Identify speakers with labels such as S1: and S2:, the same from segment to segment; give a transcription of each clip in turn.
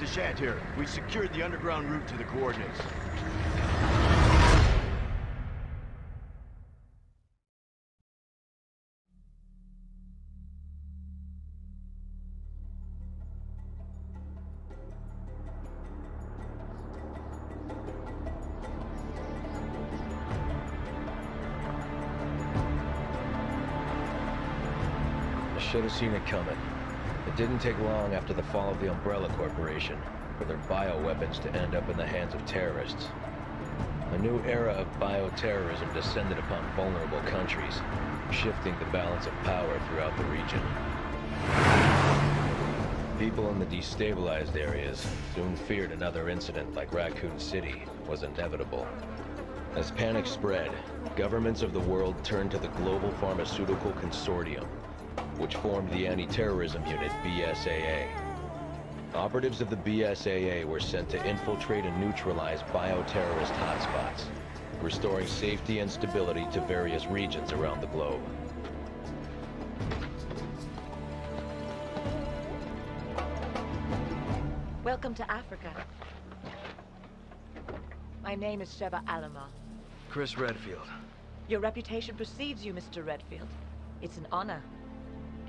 S1: DeChant here. We've secured the underground route to the coordinates.
S2: Should have seen it coming. It didn't take long after the fall of the Umbrella Corporation for their bioweapons to end up in the hands of terrorists. A new era of bioterrorism descended upon vulnerable countries, shifting the balance of power throughout the region. People in the destabilized areas soon feared another incident like Raccoon City was inevitable. As panic spread, governments of the world turned to the Global Pharmaceutical Consortium, which formed the anti-terrorism unit BSAA. Operatives of the BSAA were sent to infiltrate and neutralize bioterrorist hotspots, restoring safety and stability to various regions around the globe.
S3: Welcome to Africa. My name is Sheva Alomar.
S2: Chris Redfield.
S3: Your reputation precedes you, Mr. Redfield. It's an honor.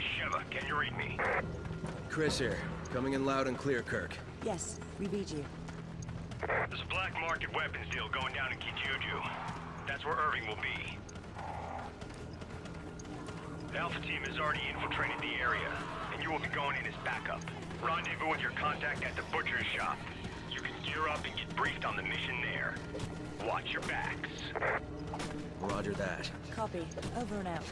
S4: Sheva, can you read me?
S2: Chris here, coming in loud and clear, Kirk.
S5: Yes, we read you.
S4: There's a black market weapons deal going down in Kijuju. That's where Irving will be. The Alpha team has already infiltrated the area, and you will be going in as backup. Rendezvous with your contact at the butcher's shop. You can gear up and get briefed on the mission there. Watch your backs.
S2: Roger that.
S5: Copy. Over and out.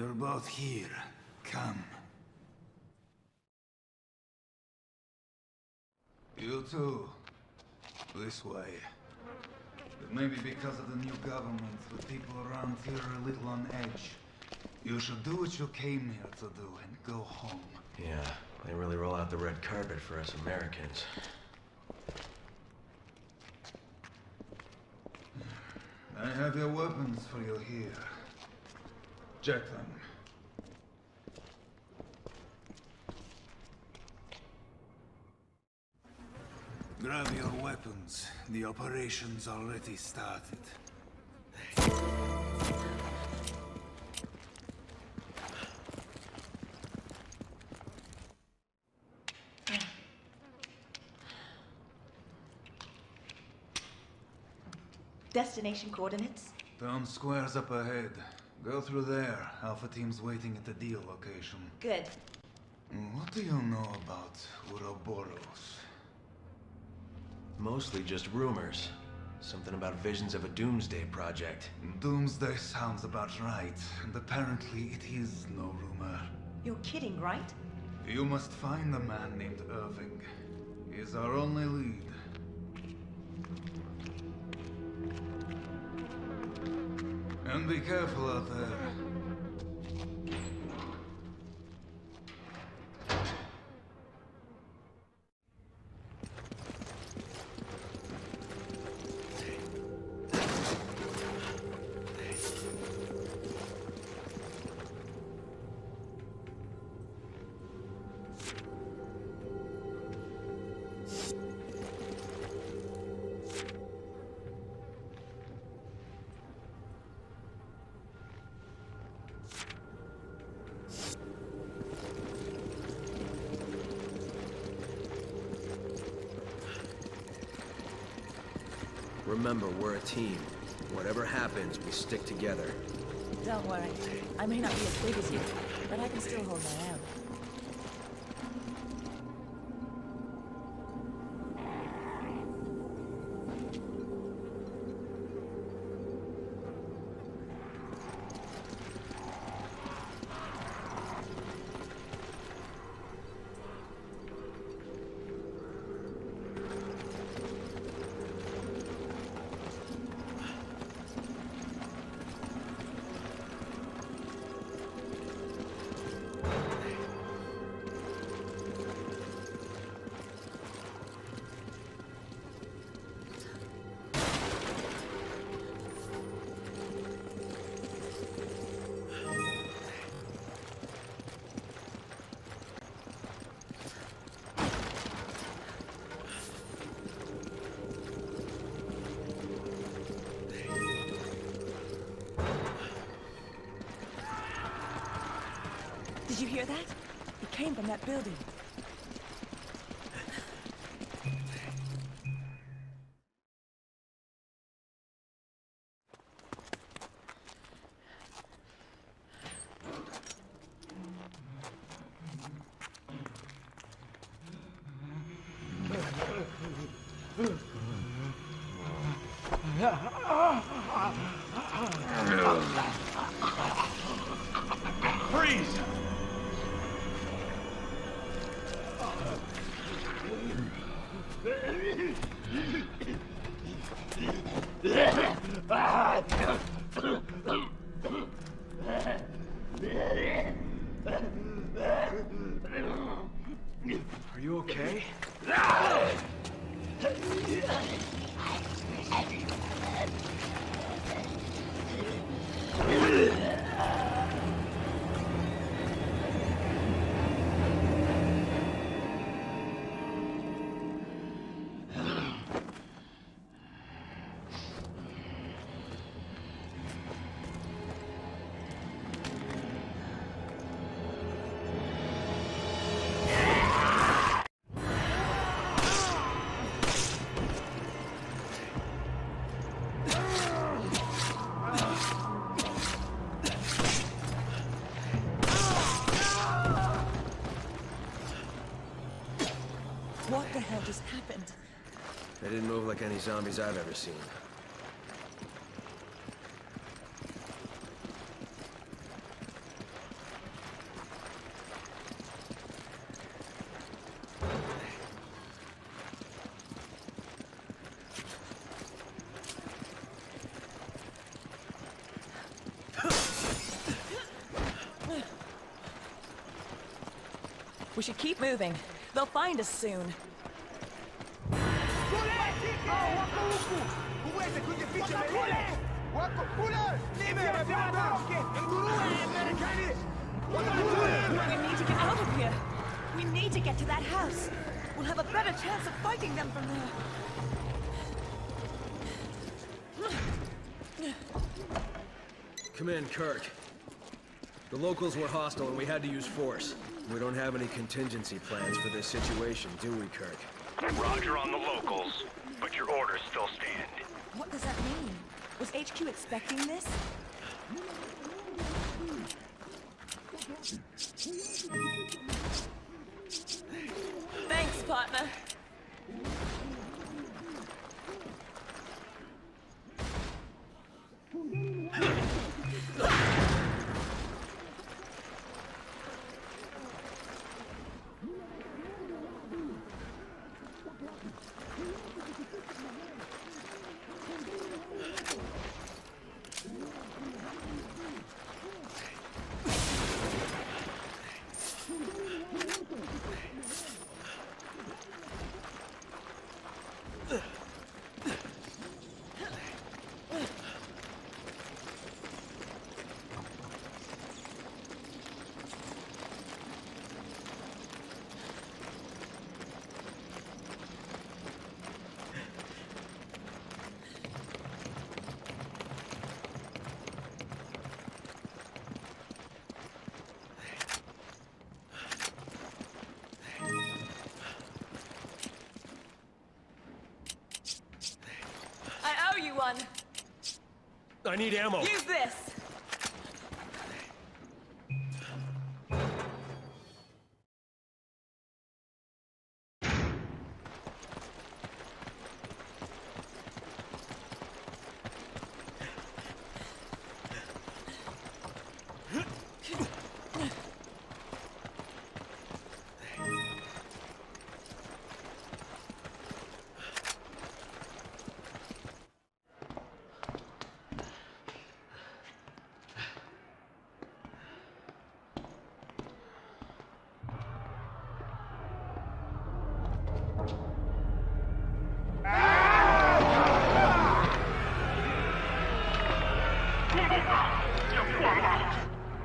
S6: You're both here. Come. You too. This way. But maybe because of the new government, the people around here are a little on edge. You should do what you came here to do and go home.
S2: Yeah, they really roll out the red carpet for us Americans.
S6: I have your weapons for you here. Check them. Grab your weapons. The operation's already started.
S3: Destination coordinates?
S6: Town square's up ahead. Go through there. Alpha team's waiting at the deal location.
S3: Good.
S6: Mm, what do you know about Ouroboros?
S2: Mostly just rumors. Something about visions of a doomsday project.
S6: Doomsday sounds about right, and apparently it is no rumor.
S3: You're kidding, right?
S6: You must find a man named Irving. He's our only lead. And be careful out there.
S7: Team. Whatever happens, we stick together.
S5: Don't worry. I may not be as big as you, but I can still hold my own. That building.
S7: They didn't move like any zombies I've ever seen.
S5: We should keep moving. They'll find us soon. We need to get out of here. We need to get to that house. We'll have a better chance of fighting them from there.
S2: Come in, Kirk. The locals were hostile and we had to use force. We don't have any contingency plans for this situation, do we, Kirk?
S4: Roger on the locals, but your orders still stand.
S5: What does that mean? Was HQ expecting this? Thanks, partner. I owe you one.
S2: I need ammo.
S5: Use this.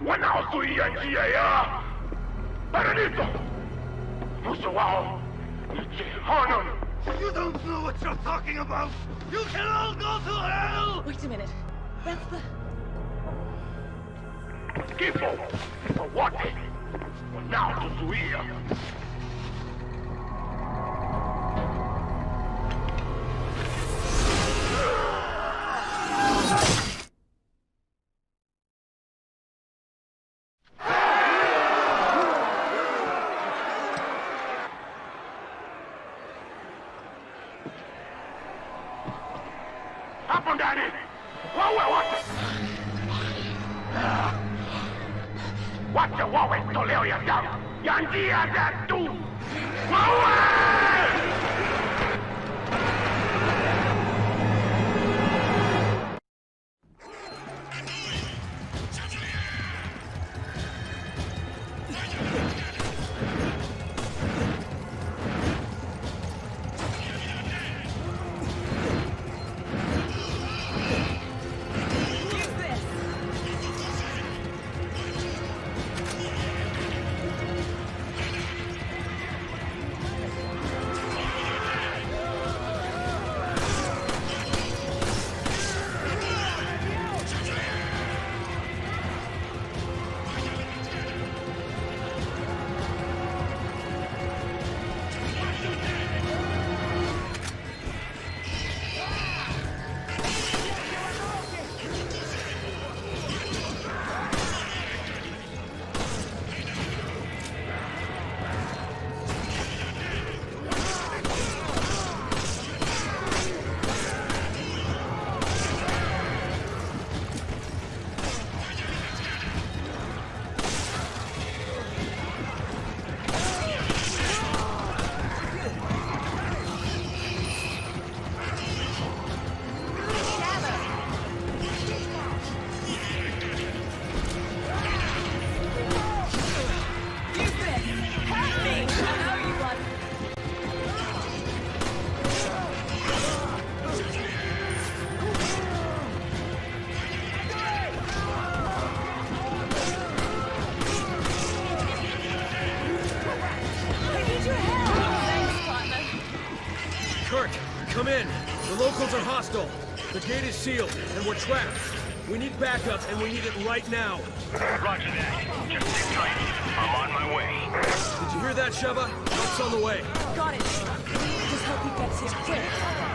S8: Wanaozuia njia ya paradiso. Mwisho wao ni jehanamu.
S6: You don't know what you're talking about! You can all go to hell!
S5: Wait a minute. That's the...
S8: Kifo kwa wote wanaotuzuia.
S2: Hostile. The gate is sealed, and we're trapped. We need backup, and we need it right now.
S4: Roger that. Just sit tight. I'm on my way.
S2: Did you hear that, Sheva? Help's on the way.
S5: Got it. Just hope he gets here quick.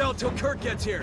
S2: Out till Kirk gets here.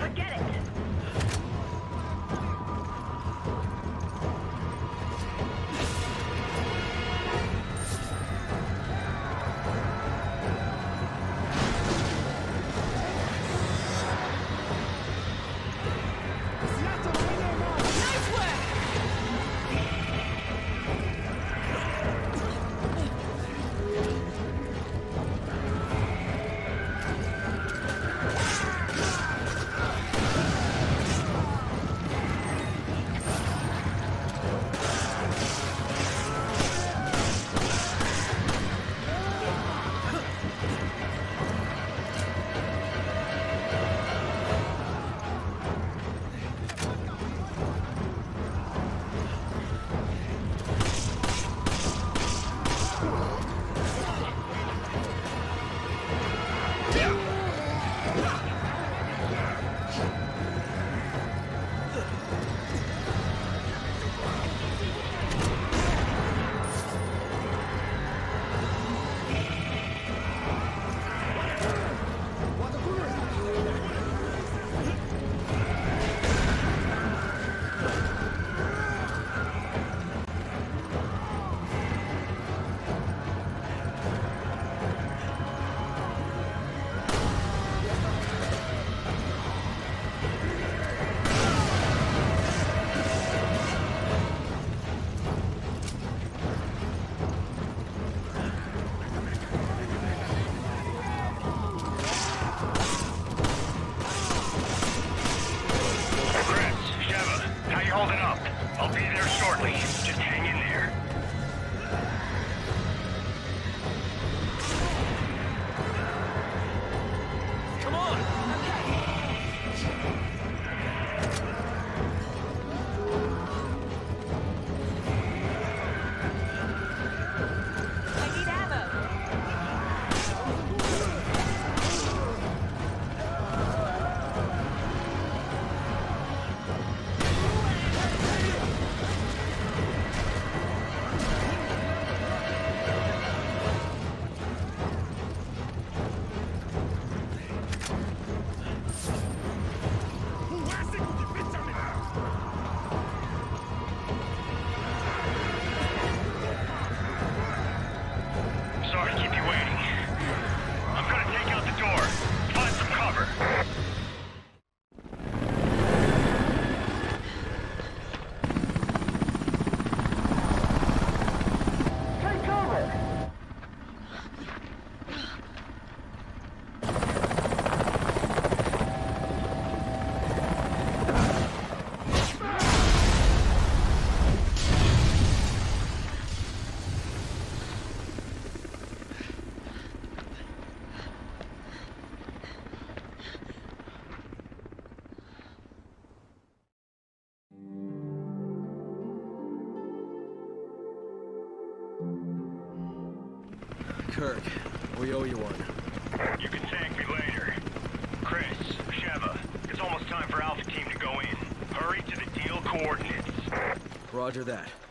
S4: Roger that.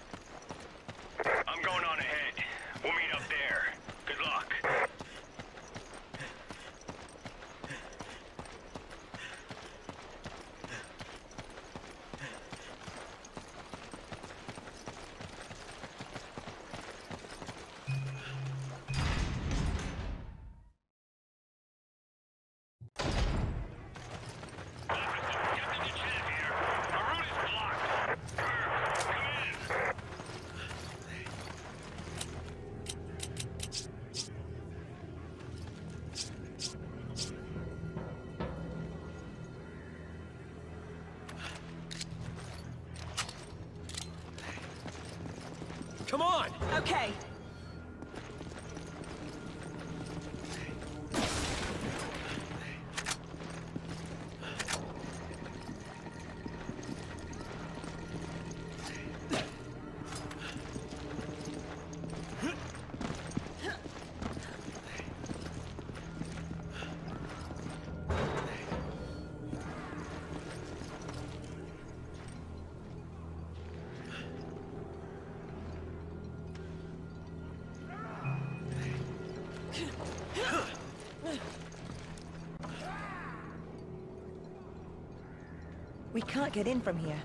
S9: Okay.
S5: We can't get in from here.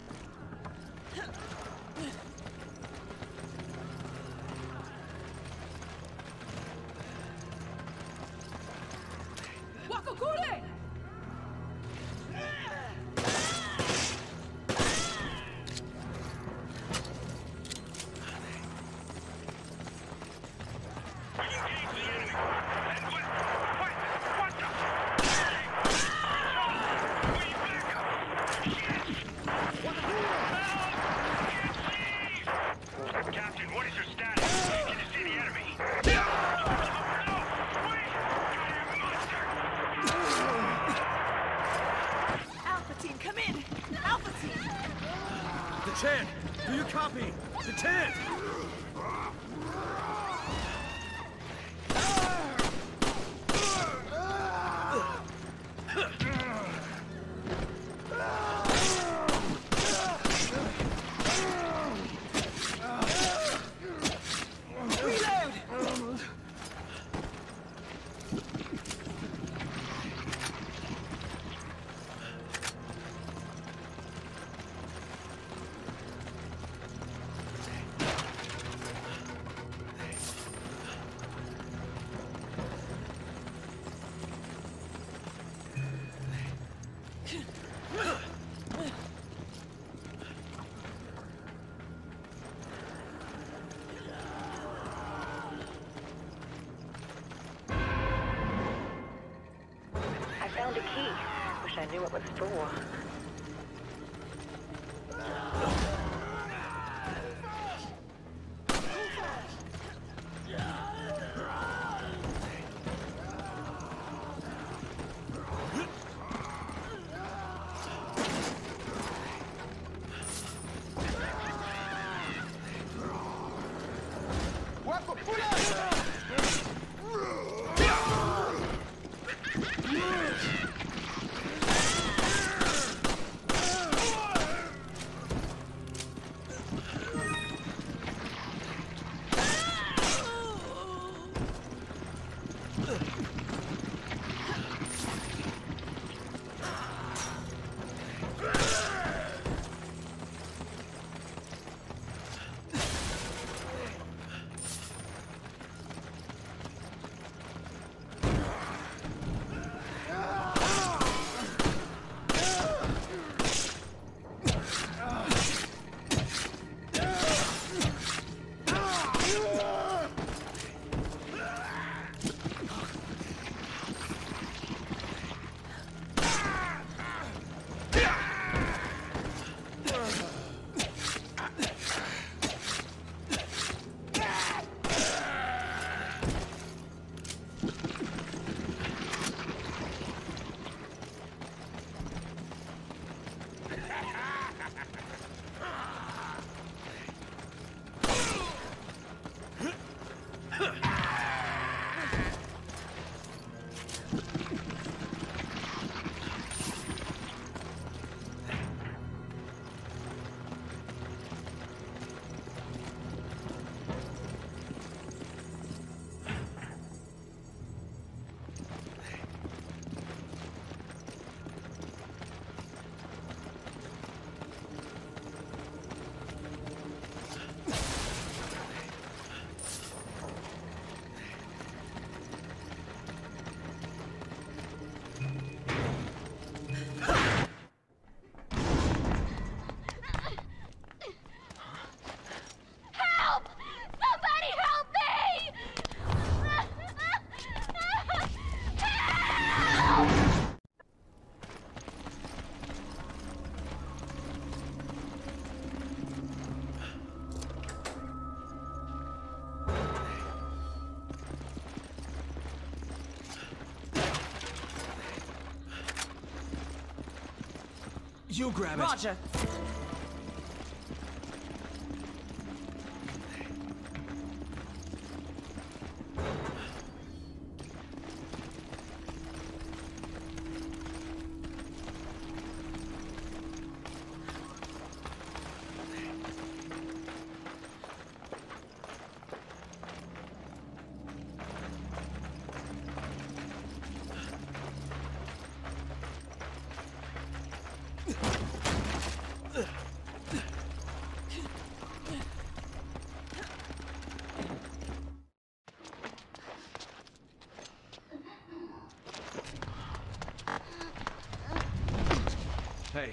S5: knew it was for.
S2: You grab it.
S5: Roger.
S2: Hey,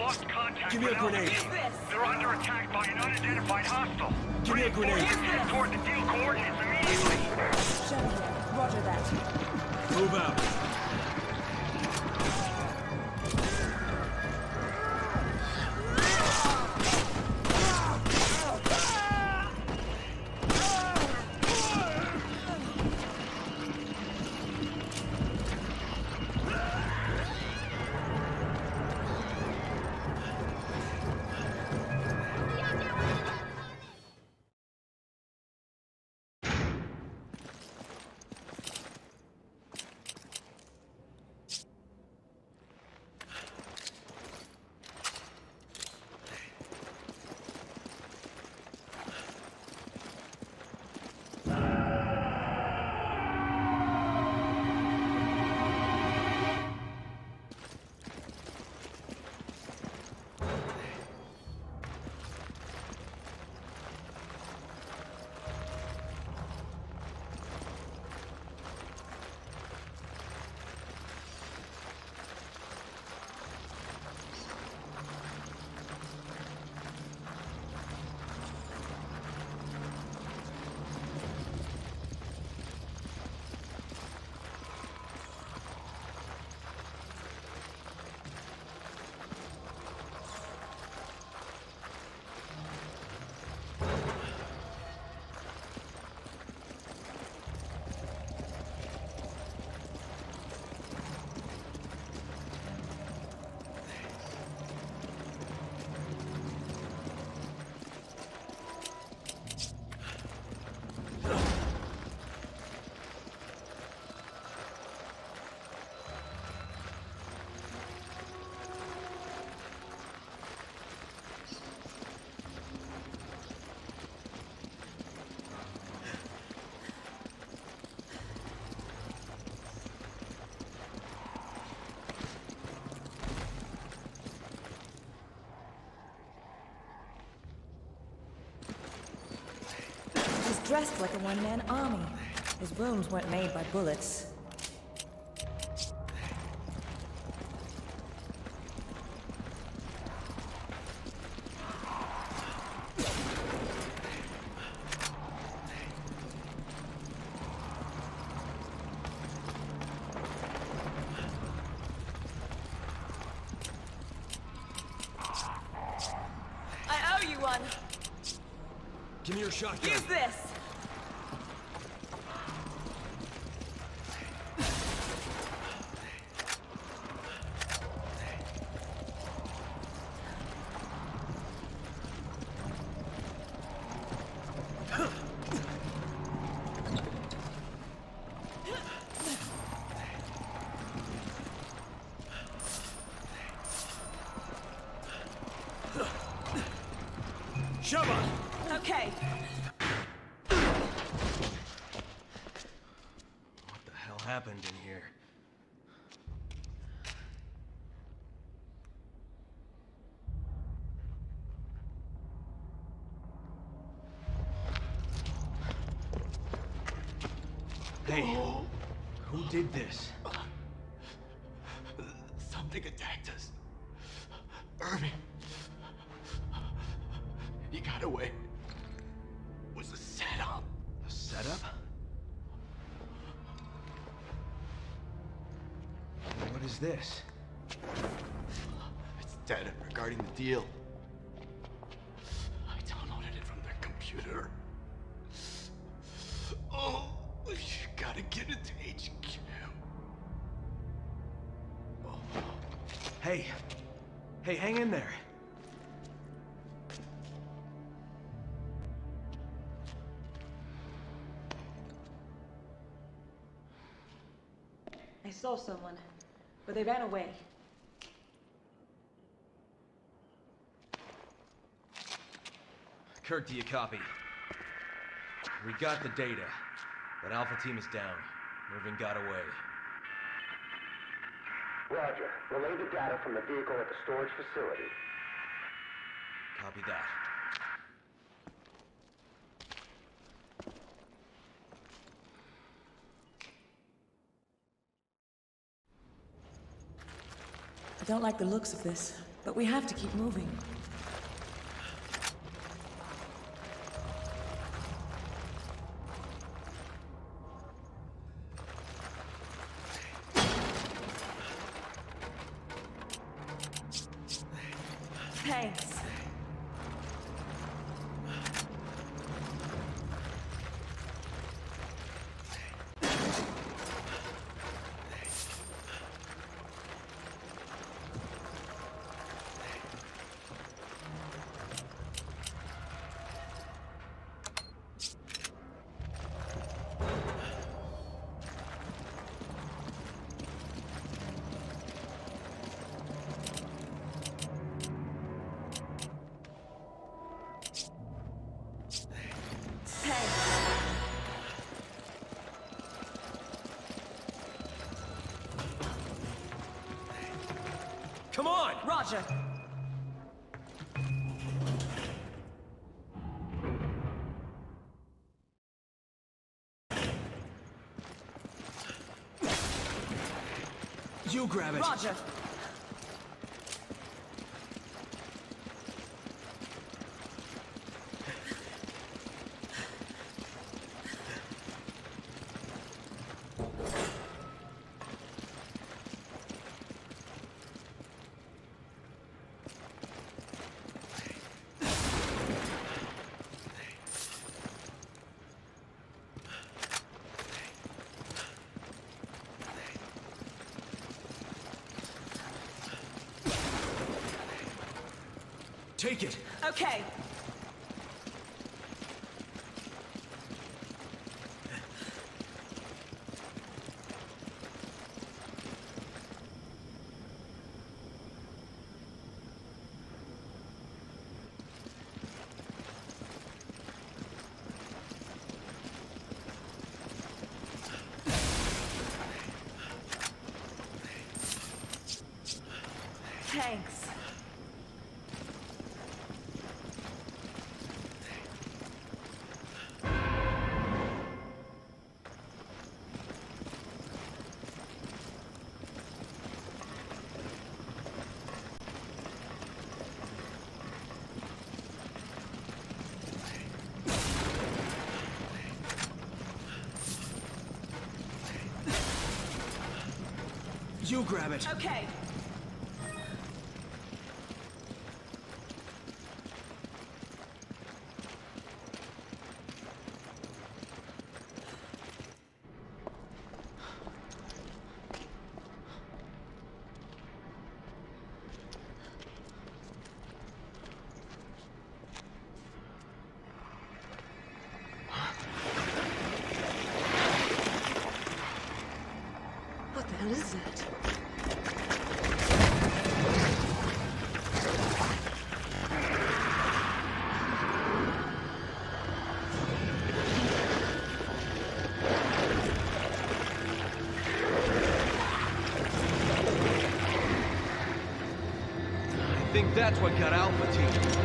S4: Lost contact
S2: Give me a grenade.
S5: Use this!
S4: They're under attack by an unidentified hostile.
S2: Give me a grenade.
S4: Reinforcements head toward the deal coordinates immediately.
S5: Shadow. Roger that.
S2: Move out.
S5: Dressed like a one-man army. His wounds weren't made by bullets. I owe you one.
S2: Give me your shotgun.
S5: Use this.
S2: Shove on!
S5: Okay.
S2: What the hell happened in here? Hey, who did this?
S1: Something attacked us. Irving. He got away. It was a setup.
S2: A setup? What is this?
S1: It's data regarding the deal.
S2: Kirk, do you copy? We got the data, but Alpha Team is down. Irving got away.
S7: Roger. Relay the data from the vehicle at the storage facility.
S2: Copy that.
S5: I don't like the looks of this, but we have to keep moving. Roger.
S2: You grab it!
S5: Roger.
S2: Take it!
S5: Okay. Thanks.
S7: You grab it.
S5: Okay.
S3: What the hell is that?
S7: That's what got Alpha Team.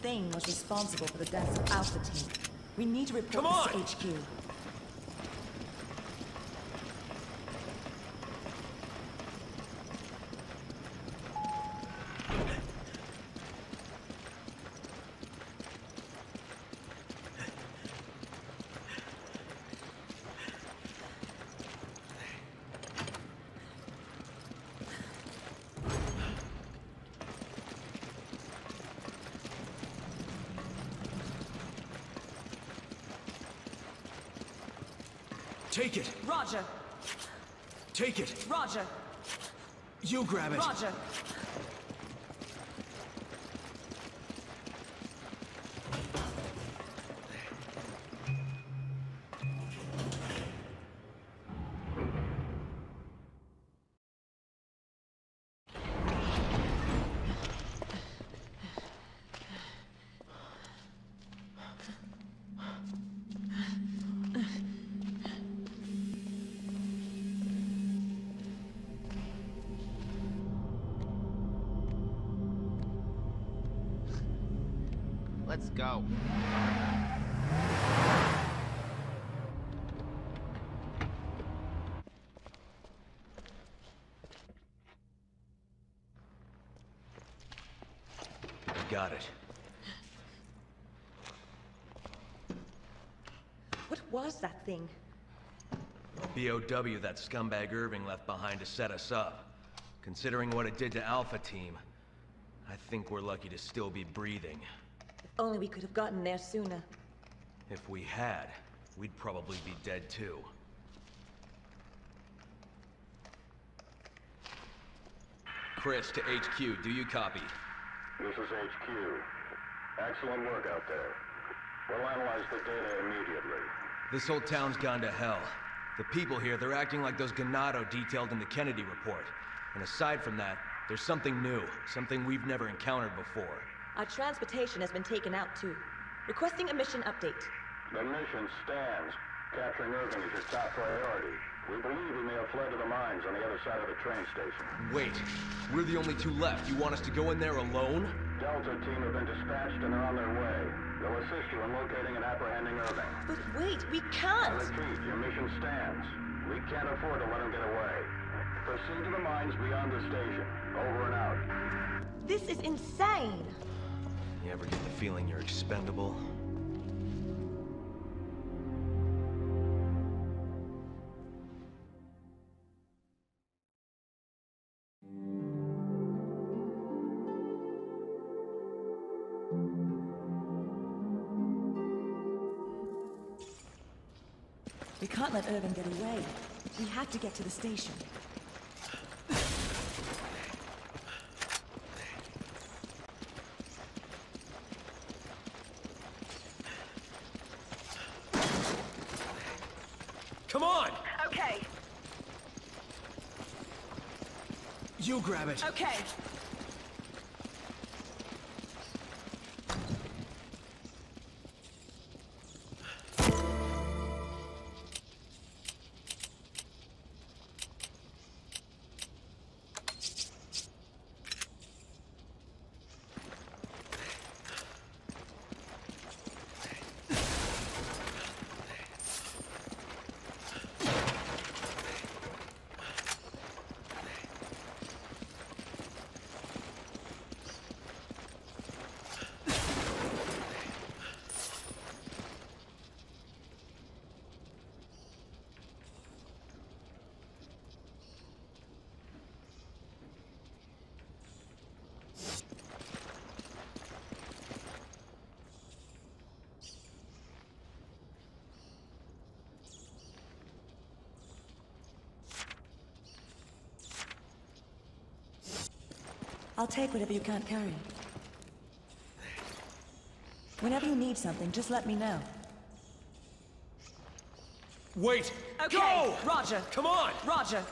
S5: Thing was responsible for the deaths of Alpha Team. We need to report
S7: Come
S5: this to HQ.
S7: Take it.
S5: Roger.
S7: Take it.
S5: Roger.
S7: You grab it.
S5: Roger.
S2: Got it.
S3: What was that thing?
S2: BOW that scumbag Irving left behind to set us up. Considering what it did to Alpha Team, I think we're lucky to still be breathing.
S3: If only we could have gotten there sooner.
S2: If we had, we'd probably be dead too. Chris to HQ, do you copy?
S10: This is HQ. Excellent work out there. We'll analyze the data immediately.
S2: This whole town's gone to hell. The people here, they're acting like those Ganado detailed in the Kennedy report. And aside from that, there's something new, something we've never encountered before.
S3: Our transportation has been taken out too. Requesting a mission update.
S10: The mission stands. Capturing Irving is your top priority. We believe he may have fled to the mines on the other side of the train station.
S11: Wait, we're the only two left. You want us to go in there alone?
S10: Delta team have been dispatched and they're on their way. They'll assist you in locating and apprehending Irving.
S5: But wait, we can't!
S10: repeat, your mission stands. We can't afford to let him get away. Proceed to the mines beyond the station. Over and out.
S5: This is insane!
S2: You ever get the feeling you're expendable?
S5: Have to get to the station.
S7: Come on!
S5: Okay,
S7: You grab it.
S5: okay. Take whatever you can't carry. Whenever you need something, just let me know.
S7: Wait!
S5: Okay,
S7: Go!
S5: Roger.
S7: Come on!
S5: Roger.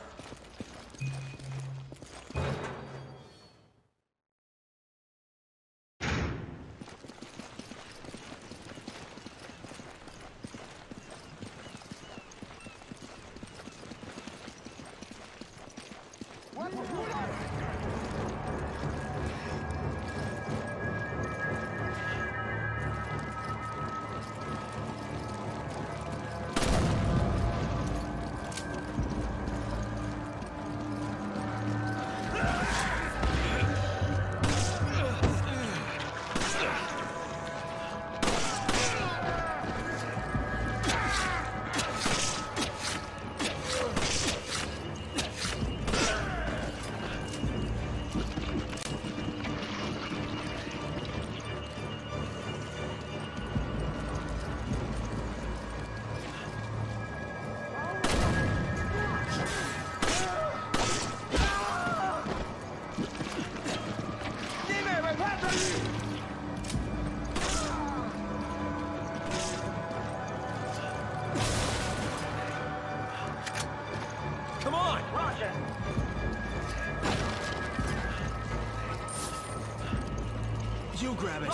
S7: Grab it.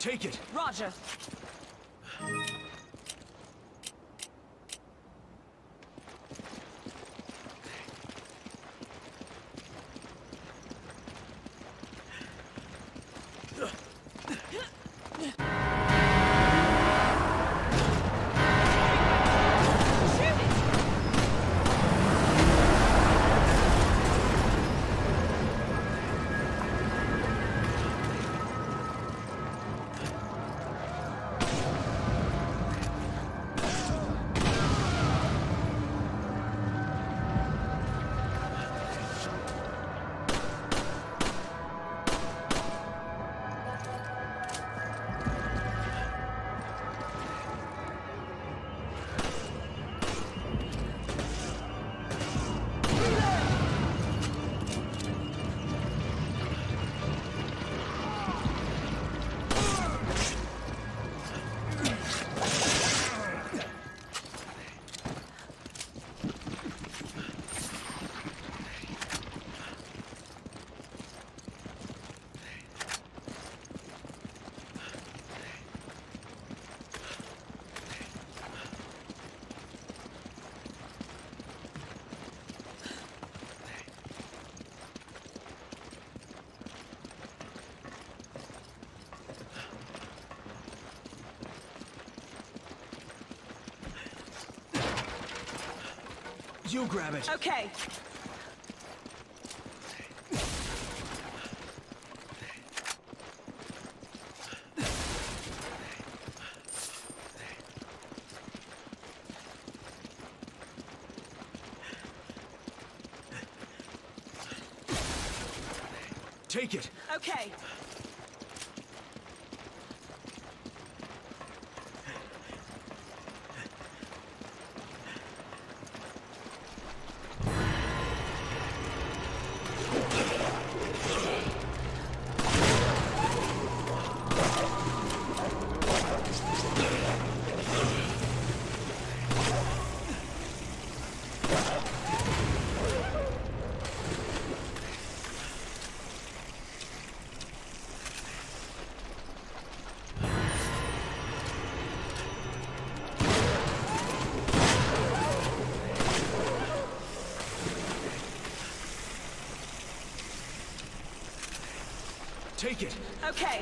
S7: Take it!
S5: Roger.
S7: You grab it!
S5: Okay.
S7: Take it!
S5: Okay. Okay,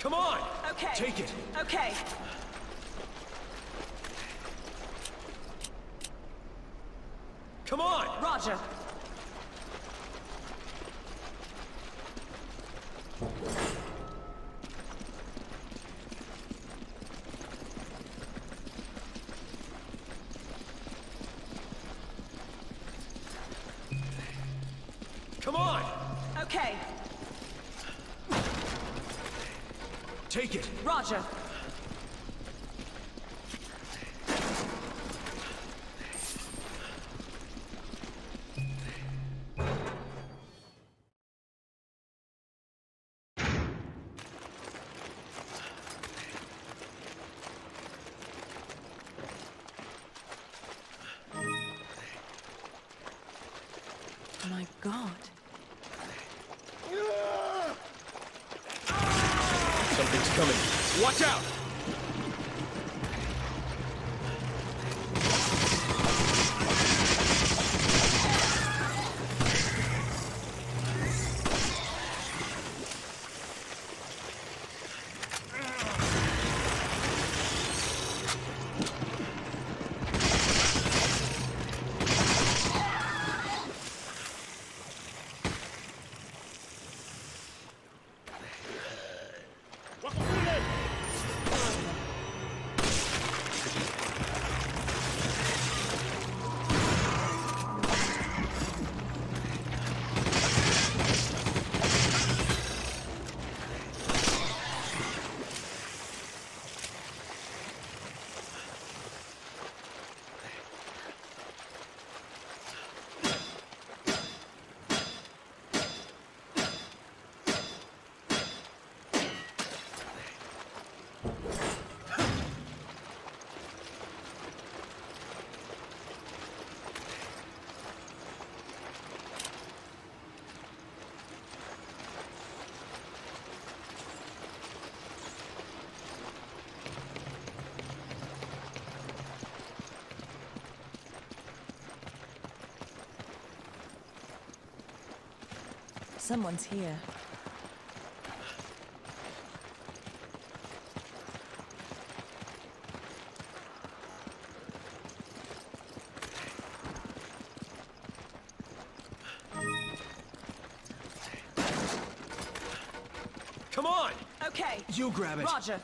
S7: Come on!
S5: okay.
S7: Take it!
S5: Okay.
S7: Come on!
S5: Roger. Roger.
S7: Watch out!
S5: Someone's here.
S7: Come on!
S5: Okay,
S7: You grab it.
S5: Roger.